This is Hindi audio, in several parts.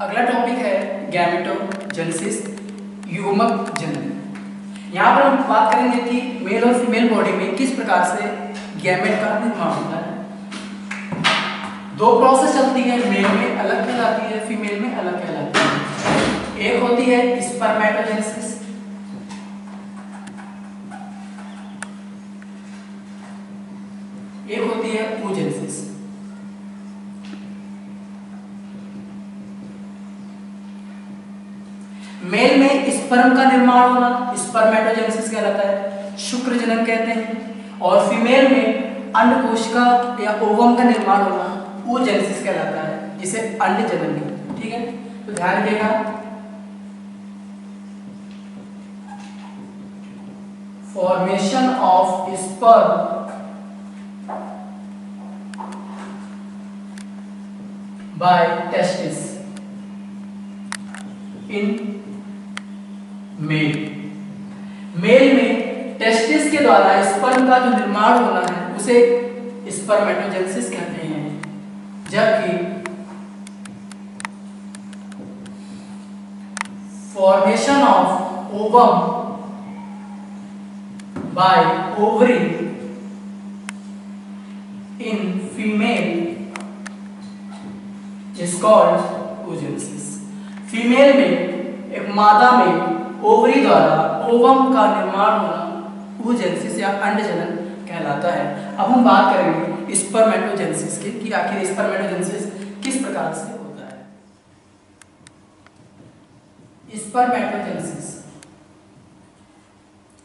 अगला टॉपिक है गैमेटोजेनेसिस युग्मक जनन यहाँ पर हम बात करेंगे कि मेल और फीमेल बॉडी में किस प्रकार से गैमेट का निर्माण होता है। दो प्रोसेस चलती है मेल में अलग कहलाती है फीमेल में अलग कहलाती है। एक होती है स्पर्मेटोजेनेसिस एक होती है oogenesis मेल में स्पर्म का निर्माण होना स्पर्मेटोजेनेसिस कहलाता है शुक्र जनन कहते हैं। और फीमेल में अंड कोशिका या ओवम का निर्माण होना oogenesis कहलाता है, जिसे अंड जनन कहते हैं। ठीक है? तो ध्यान रखिएगा। Formation of sperm by testis. In male male में टेस्टिस के द्वारा स्पर्म का जो निर्माण होना है, उसे स्पर्मेटोजेनेसिस कहते हैं जबकि formation of ovum by ovary in female is called oogenesis. Female में एक मादा में ओवरी द्वारा ओवम का निर्माण होना oogenesis या अंडजनन कहलाता है। अब हम बात करेंगे स्पर्मेटोजेनेसिस की कि आखिर स्पर्मेटोजेनेसिस किस प्रकार से होता है। स्पर्मेटोजेनेसिस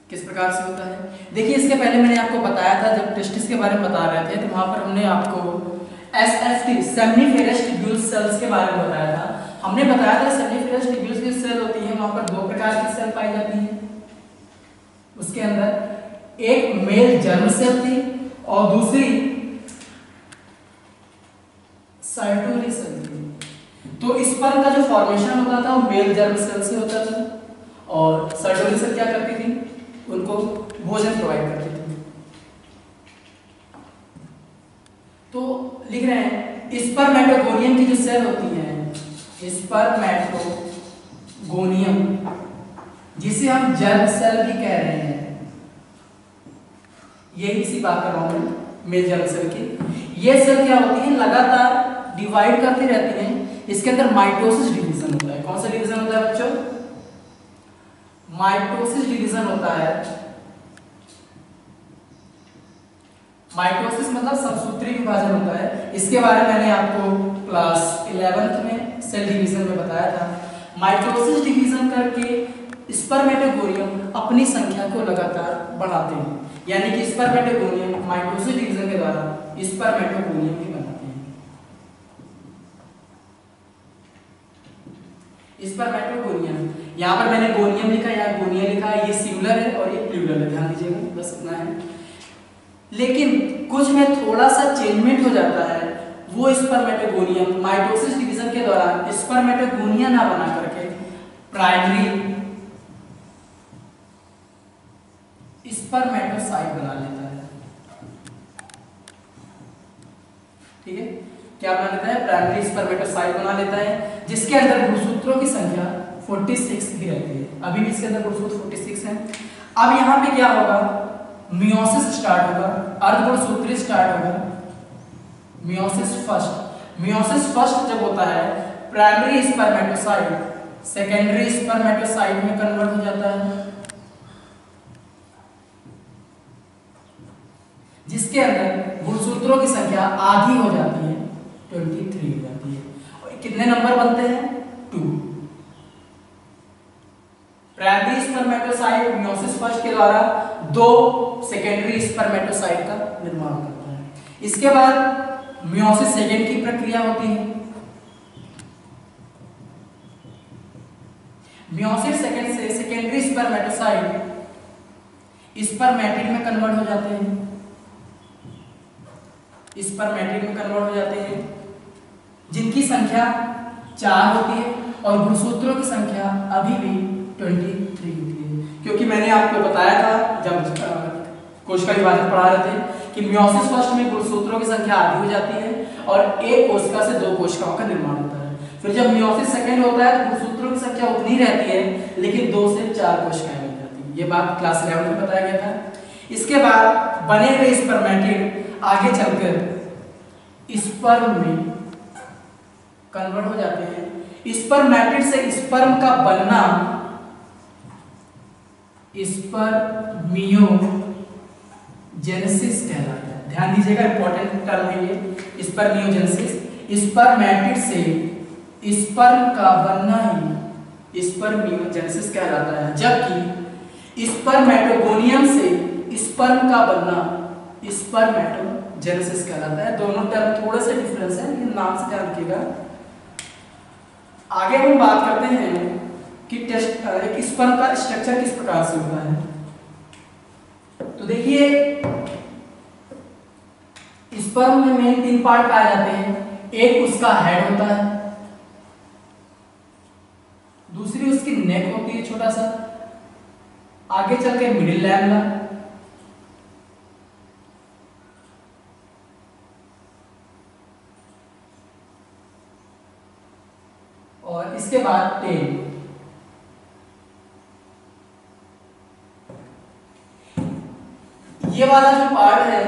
किस प्रकार से होता है? देखिए, इसके पहले मैंने आपको बताया था, जब टेस्टिस के बारे में बता रहे थे तो वहाँ पर हमने आपको S F T seminiferous tubules cells के बारे में बताया था। हमने बताया था सेमनीफेरस टिब्यूल्स की सेल होती है, वहाँ पर दो प्रकार की सेल पाई जाती है। उसके अंदर एक मेल जर्म सेल थी और दूसरी सर्टोरी सेल थी। तो स्पर्म का जो फॉर्मेशन होता था, वो मेल जर्म सेल से होता था। और सर्टोरी सेल क्या करती थी? उनको भोजन प्रोवाइड करती थी। तो लिख रहे हैं स्पर्मेटोगोनियम की जो सेल होती है स्पर्मेटोगोनियम जिसे हम जर्म सेल भी कह रहे हैं। ये इसी बात कर रहा हूँ मेल जर्म सेल की। ये सेल क्या होती है? लगातार डिवाइड करती रहती हैं। इसके अंदर माइटोसिस डिवीज़न होता है। कौन सा डिवीज़न होता है बच्चों? माइटोसिस डिवीज़न होता है। माइटोसिस मतलब समसूत्री विभाजन होता है। इसके बारे में आपको क्लास 11th में सेल डिवीज़न में बताया था। माइटोसिस डिवीज़न करके स्पर्मेटोगोनियम अपनी संख्या को लगातार बढ़ाते हैं। यानी कि स्पर्मेटोगोनियम माइटोसिस डिवीज़न के द्वारा स्पर्मेटोगोनियम भी बनाते हैं। स्पर्मेटोगोनियम। यहाँ पर मैंने गोनियम लिखा या गोनिया लिखा, ये सिंगुलर है और ये प्लूरल है। ध्यान दीजिएगा, बस इतना है। लेकिन कुछ में थोड़ा सा चेंजमेंट हो जाता है। वो स्पर्मेटोगोनियम माइटोसिस डिवीज़न के दौरान स्पर्मेटोगोनिया ना बना करके प्राइमरी स्पर्मेटोसाइट बना लेता है। ठीक है? क्या बना लेता है? प्राइमरी स्पर्मेटोसाइट बना लेता है, जिसके अंदर गुणसूत्रों की संख्या 46 भी रहती है। अभी भी इसके अंदर गुणसूत्र 46 है। अब यहाँ पे क्या होगा? मियोसिस स्टार्ट होगा अर्धगुण सूत्री स्टार्ट होगा। मियोसिस फ़र्स्ट मियोसिस फ़र्स्ट जब होता है प्राइमरी स्पर्मेटोसाइट सेकेंडरी स्पर्मेटोसाइट में कन्वर्ट हो जाता है। जिसके अंदर गुणसूत्रों की संख्या आधी हो जाती है 23 हो जाती है। और कितने नंबर बनते हैं? Two primary spermatocyte meiosis first के द्वारा दो सेकेंडरी स्पर्मेटोसाइट का निर्माण करता है। इसके बाद मियोसिस सेकेंड की प्रक्रिया होती है। मियोसिस सेकेंड से सेकेंडरी स्पर्मेटोसाइट स्पर्मेटिड में कन्वर्ट हो जाते हैं। स्पर्मेटिड में कन्वर्ट हो जाते हैं। जिनकी संख्या चार होती है और गुणसूत्रों की संख्या अभी भी 23 होती है क्योंकि मैंने आपको बताया था, जब कोशिका विभाजन पढ़ा रहे थे, कि मियोसिस फ़र्स्ट में गुणसूत्रों की संख्या आधी हो जाती है और एक कोशिका से दो कोशिकाओं का निर्माण होता है। फिर जब मियोसिस सेकेंड होता है तो गुणसूत्रों की संख्या उतनी रहती है, लेकिन दो से चार कोशिकाएँ मिल जाती है। ये बात क्लास इलेवन में बताया गया था। इसके बाद बने हुए स्पर्मेटिड आगे चलकर स्पर्म में कन्वर्ट हो जाते हैं। स्पर्मेटिड से स्पर्म का बनना स्पर्मियो जेनेसिस कहलाता है। ध्यान दीजिएगा इंपॉर्टेंट टर्म है ये। स्पर्मियोजेनेसिस स्पर्मेटिड से स्पर्म का बनना ही स्पर्मियोजेनेसिस कहलाता है। जबकि इस पर स्पर्मेटोगोनियम से स्पर्म का बनना इस पर स्पर्मेटोजेनेसिस कहलाता है। दोनों टर्म थोड़े से डिफरेंस है, लेकिन नाम से ध्यान रखिएगा। आगे हम बात करते हैं कि टेस्ट एक स्पर्म का स्ट्रक्चर किस प्रकार से होता है? तो देखिए स्पर्म में मेन तीन पार्ट पाए जाते हैं। एक उसका हेड होता है। दूसरी उसकी नेक होती है छोटा सा आगे चल के मिडिल लैमला और इसके बाद टेल ये वाला जो पार्ट है।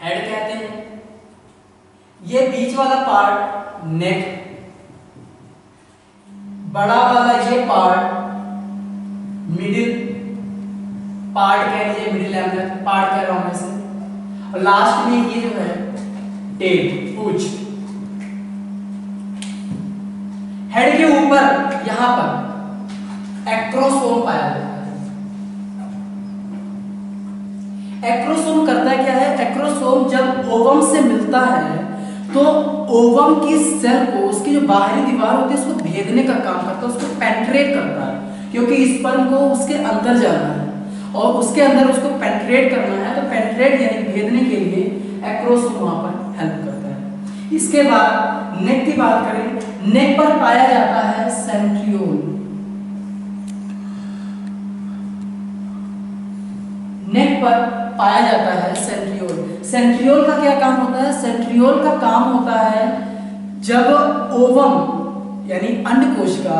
हेड कहते हैं। ये बीच वाला पार्ट नेक बड़ा वाला ये पार्ट मिडिल पार्ट कह लीजिए मिडिल एंगल पार्ट कह रहा हूँ मैं इसे। और लास्ट में ये जो है टेल पूछ। हेड के ऊपर, यहाँ पर एक्रोसोम पाया जाता है एक्रोसोम करता क्या है? एक्रोसोम जब ओवम से मिलता है तो ओवम की सेल को, उसकी जो बाहरी दीवार होती है, उसको भेदने का काम करता है, उसको पेंट्रेट करता है, क्योंकि स्पर्म को उसके अंदर जाना है। और उसके अंदर उसको पेंट्रेट करना है तो पेंट्रेट यानी भेदने के लिए एक्रोसोम वहाँ पर हेल्प करता है। इसके बाद नेक की बात करें, नेक पर पाया जाता है सेंट्रियोल नेक पर पाया जाता है सेंट्रियोल सेंट्रियोल का क्या काम होता है? सेंट्रियोल का काम होता है जब ओवम, यानी अंड कोशिका,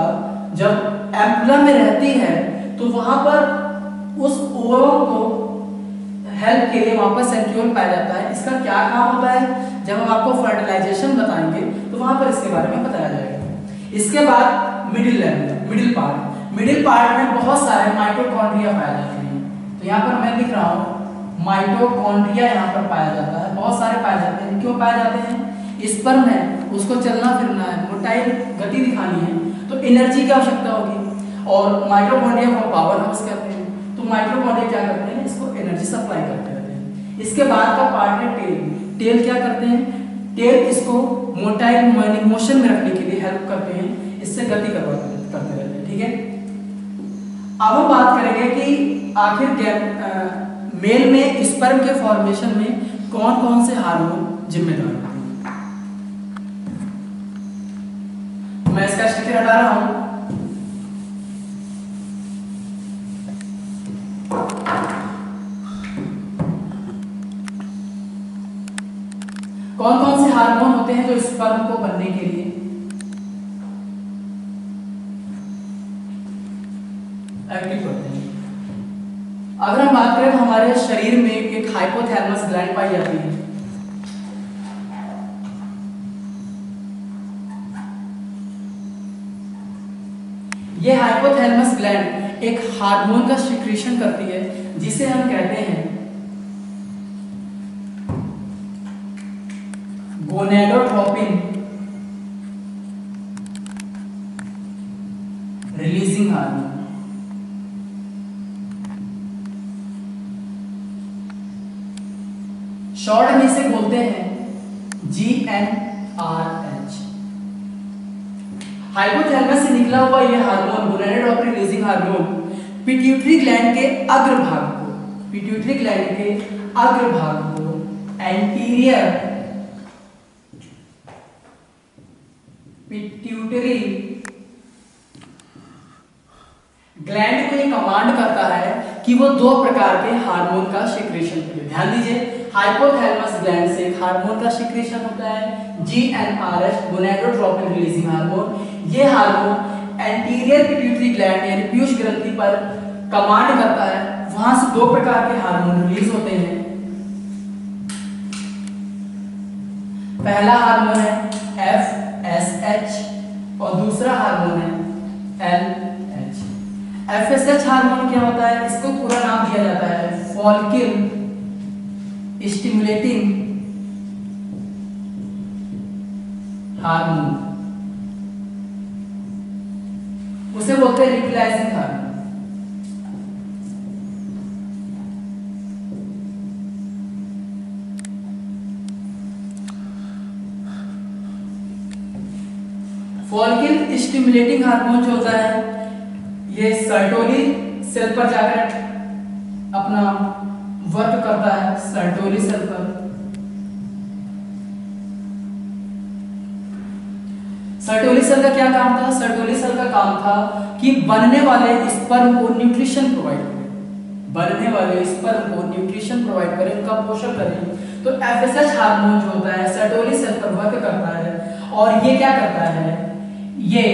जब एम्पुला में रहती है तो वहाँ पर उस ओवम को हेल्प के लिए वहाँ पर सेंट्रियोल पाया जाता है। इसका क्या काम होता है? जब हम आपको फर्टिलाइजेशन बताएँगे तो वहाँ पर इसके बारे में बताया जाएगा। इसके बाद middle level middle part. Middle part में बहुत सारे माइटोकॉन्ड्रिया पाए जाते हैं। तो यहाँ पर मैं लिख रहा हूँ, माइटोकॉन्ड्रिया यहाँ पर पाया जाता है। बहुत सारे पाए जाते हैं। क्यों पाए जाते हैं? स्पर्म है उसको चलना फिरना है मोटाइल गति दिखानी है तो एनर्जी की आवश्यकता होगी। और माइटोकॉन्ड्रिया को पावर हाउस कहते हैं। तो माइटोकॉन्ड्रिया क्या करते हैं? इसको एनर्जी सप्लाई करते रहते हैं। इसके बाद का पार्ट है टेल टेल क्या करते हैं? टेल इसको मोटाइल मोशन में रखने के लिए हेल्प करते हैं। इससे गति करवाते करते रहते हैं। ठीक है? अब हम बात करेंगे कि आखिर मेल में, स्पर्म के फॉर्मेशन में कौन कौन से हार्मोन जिम्मेदार होते हैं? मैं इसका स्टिकर हटा रहा हूँ। कौन कौन से हार्मोन होते हैं जो स्पर्म को बनने के लिए? तो हमारे शरीर में एक हाइपोथैलेमस ग्लैंड पाई जाती है। ये हाइपोथैलेमस ग्लैंड एक हार्मोन का सिक्रीशन करती है, जिसे हम कहते हैं गोनेडोट्रोपिन रिलीजिंग हार्मोन शॉर्ट में इसे बोलते हैं G N R H hypothalamus से निकला हुआ यह hormone gonadotropin releasing hormone pituitary gland के अग्रभाग को पिट्यूटरी ग्लैंड के अग्रभाग को एंटीरियर पिट्यूटरी ग्लैंड को कमांड करता है कि वो दो प्रकार के हार्मोन का सिक्रेशन करे। ध्यान दीजिए हाइपोथैलेमस ग्लैंड से हार्मोन का सिक्रेशन होता है जीएनआरएच गोनाडोट्रोपिन रिलीजिंग हार्मोन ये हार्मोन एंटीरियर पिट्यूटरी ग्लैंड यानी पीयूष ग्रंथि पर कमांड करता है। वहाँ से दो प्रकार के हार्मोन रिलीज़ होते हैं। पहला हार्मोन है एफ़ एस एच और दूसरा हार्मोन है L H F S H hormone क्या होता है? इसको पूरा नाम दिया जाता है फॉल्किन स्टिमुलेटिंग हार्मोन उसे बोलते हैं luteinizing hormone follicle stimulating hormone जो होता है, ये सर्टोली सेल पर जाकर अपना वर्क करता है। सर्टोली सेल पर सर्टोली सेल का क्या काम था सर्टोली सेल का काम था कि बनने वाले स्पर्म को न्यूट्रिशन प्रोवाइड करें। बनने वाले स्पर्म को न्यूट्रिशन प्रोवाइड करें, उनका पोषण करें। तो एफएसएच हार्मोन जो होता है सर्टोली सेल पर वर्क करता है और ये क्या करता है? ये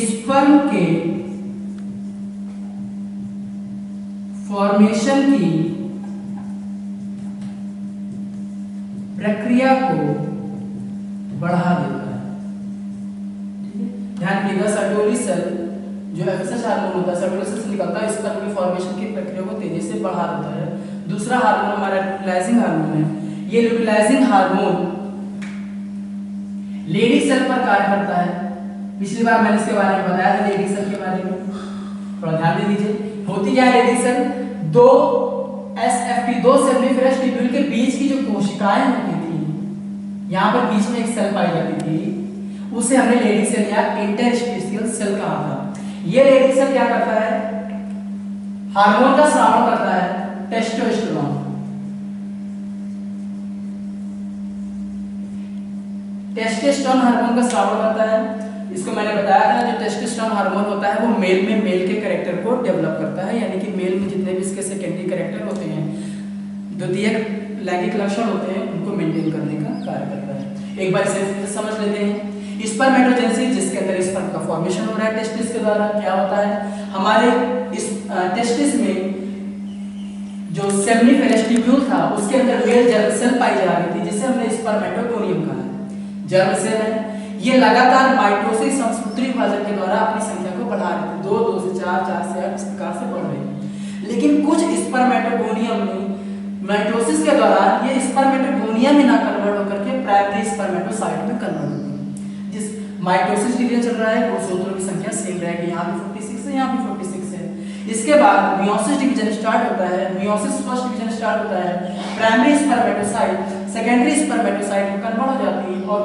स्पर्म के फॉर्मेशन की प्रक्रिया को बढ़ा देता है। ध्यान रखिएगा सर्टोली सेल जो एफएसएच हार्मोन होता है सर्टोली सेल से निकलता है स्पर्म की फॉर्मेशन की प्रक्रिया को तेज़ी से बढ़ा देता है। दूसरा हार्मोन हमारा न्यूक्लियाइजिंग हार्मोन है। ये न्यूक्लियाइजिंग हार्मोन लेडी सेल पर कार्य करता है। पिछली बार मैंने इसके बारे में बताया था लेडी सेल के बारे में। थोड़ा ध्यान दे दीजिए। होती क्या है लेडी सेल दो एसएफपी दो सेल्यूलर ट्यूब्यूल के बीच की जो कोशिकाएँ होती थी, यहाँ पर बीच में एक सेल पाई जाती थी, उसे हमने लेडी सेल या इंटरस्पेशियल सेल कहा था। ये लेडी सेल क्या करता है? हार्मोन का स्राव करता है टेस्टोस्टेरोन टेस्टोस्टेरोन हार्मोन का स्राव करता है इसको मैंने बताया था जो टेस्टोस्टेरोन हार्मोन होता है, वो मेल में मेल के कैरेक्टर को डेवलप करता है, यानी कि मेल में जितने भी इसके सेकेंडरी कैरेक्टर होते हैं द्वितीय लैंगिक लक्षण होते हैं, उनको मेंटेन करने का कार्य करता है। एक बार इसे समझ लेते हैं। स्पर्मेटोजेनेसिस जिसके अंदर स्पर्म का फॉर्मेशन हो रहा है टेस्टिस के द्वारा, क्या होता है? हमारे इस टेस्टिस में जो सेमिनिफेरस ट्यूब्यूल था, उसके अंदर मेल जर्म सेल पाई जा रही थी, जिसे हमने स्पर्मेटोगोनियम कहा जर्म सेल है ये लगातार माइटोसिस संसूत्री विभाजन के द्वारा अपनी संख्या को बढ़ा रहे थे। दो दो से चार चार से आठ इस प्रकार से बढ़ रही है। लेकिन कुछ स्पर्मेटोगोनियम में माइटोसिस के दौरान ये स्पर्मेटोगोनियम में ना कन्वर्ट होकर के प्राइमरी स्पर्मेटोसाइट में कन्वर्ट होती है जिस माइटोसिस डिवीज़न चल रहा है गुणसूत्रों की संख्या सेम रहेगी। यहाँ भी 46 है, यहाँ भी 46 है। इसके बाद मियोसिस डिवीज़न स्टार्ट होता है। मियोसिस फ़र्स्ट डिवीज़न स्टार्ट होता है। प्राइमरी स्पर्मेटोसाइट सेकेंडरी स्पर्मेटोसाइट में कन्वर्ट हो जाती है और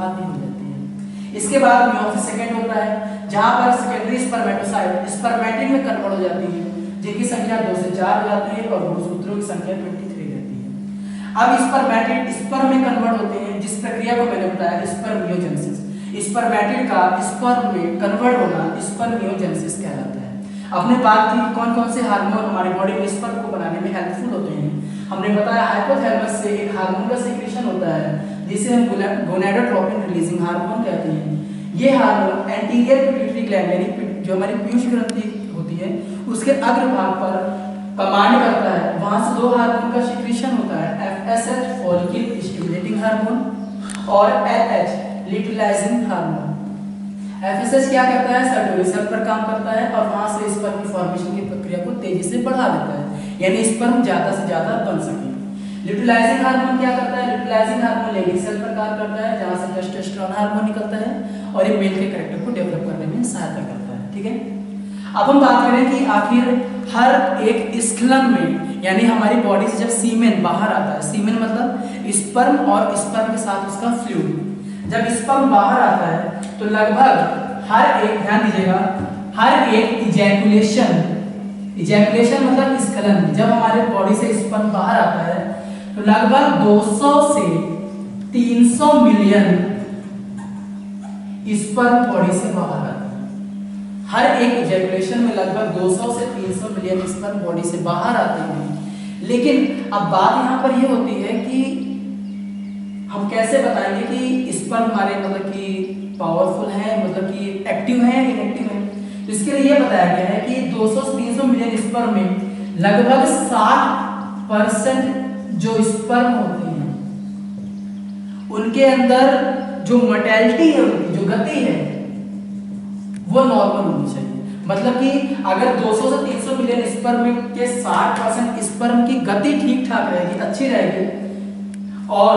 आधी हो जाती है। इसके बाद मियोसिस सेकेंड होता है, जहाँ पर सेकेंडरी स्पर्मेटोसाइट स्पर्मेटिक में कन्वर्ट हो जाती है, जिनकी संख्या दो से चार हो जाती है और गुणसूत्रों की संख्या 23 रहती है। अब स्पर्मेटिड स्पर्म में कन्वर्ट होते हैं, जिस प्रक्रिया को मैंने बताया स्पर्मियोजेनेसिस स्पर्मेटिड का स्पर्म में कन्वर्ट होना स्पर्मियोजेनेसिस कहलाता है। अपने बात की कौन कौन से हार्मोन हमारे बॉडी में स्पर्म को बनाने में हेल्पफुल होते हैं। हमने बताया हाइपोथैलेमस से एक हार्मोन का सिक्रेशन होता है जिसे हम गोनाडोट्रोपिन रिलीजिंग हार्मोन कहते हैं। ये हार्मोन एंटीरियर पिट्यूटरी ग्लैंड यानी जो हमारी पीयूष ग्रंथि होती है, उसके अग्र भाग पर कमांड करता है। वहाँ से दो हार्मोन का सिक्रेशन होता है एफएसएच फॉलिकल स्टिमुलेटिंग हार्मोन और एलएच लिटिलाइजिंग हार्मोन एफएसएच क्या करता है? सर्टोली सेल पर काम करता है और वहाँ से स्पर्म फॉर्मेशन की प्रक्रिया को तेज़ी से बढ़ा देता है। यानी स्पर्म ज़्यादा से ज़्यादा बन सके। लिटिलाइजिंग हार्मोन क्या करता है? लिटिलाइजिंग हार्मोन लेडी सेल पर काम करता है, जहाँ से टेस्टोस्टेरोन हार्मोन निकलता है और ये मेल के कैरेक्टर को डेवलप करने में सहायता करता है, ठीक है? अब हम बात करें कि आखिर हर एक स्खलन में, यानी हमारी बॉडी से जब सीमेन बाहर आता है सीमेन मतलब स्पर्म और स्पर्म के साथ उसका फ्लूइड जब स्पर्म बाहर आता है तो लगभग हर एक, ध्यान दीजिएगा, हर एक इजैकुलेशन इजैकुलेशन मतलब स्खलन। जब हमारे बॉडी से स्पर्म बाहर आता है लगभग 200 से 300 मिलियन स्पर्म बॉडी से बाहर हर एक इजैकुलेशन में लगभग 200 से 300 मिलियन स्पर्म बॉडी से बाहर आते हैं। लेकिन अब बात यहाँ पर ये होती है कि हम कैसे बताएँगे कि स्पर्म हमारे मतलब कि पावरफुल है मतलब कि एक्टिव है या इनएक्टिव है? तो इसके लिए ये बताया गया है कि 200 से 300 मिलियन स्पर्म में लगभग 60 परसेंट जो स्पर्म होते हैं, उनके अंदर जो मोटेलिटी है उनकी, जो गति है, वो नॉर्मल होनी चाहिए। मतलब कि अगर 200 से 300 मिलियन स्पर्म के 60 परसेंट स्पर्म की गति ठीक ठाक रहेगी, अच्छी रहेगी, और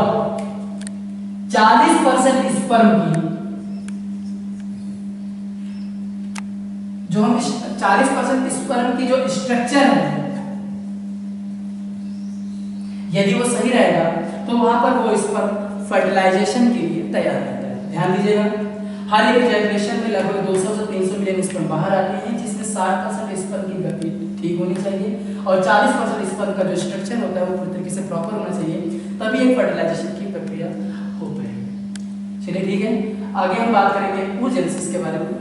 40 परसेंट स्पर्म की जो हम 40 परसेंट स्पर्म की जो स्ट्रक्चर है यदि वो सही रहेगा तो वहाँ पर वो स्पर्म फर्टिलाइजेशन के लिए तैयार रहता है। ध्यान दीजिएगा। हर एक इजैकुलेशन में लगभग 200 से 300 मिलियन स्पर्म बाहर आते हैं, जिसमें 60 परसेंट स्पर्म की गति ठीक होनी चाहिए और 40 परसेंट स्पर्म का जो स्ट्रक्चर होता है, वो पूरी तरीके से प्रॉपर होना चाहिए, तभी एक फर्टिलाइजेशन की प्रक्रिया हो पाएगी। चलिए ठीक है। आगे हम बात करेंगे ऊर्जेनेसिस के बारे में।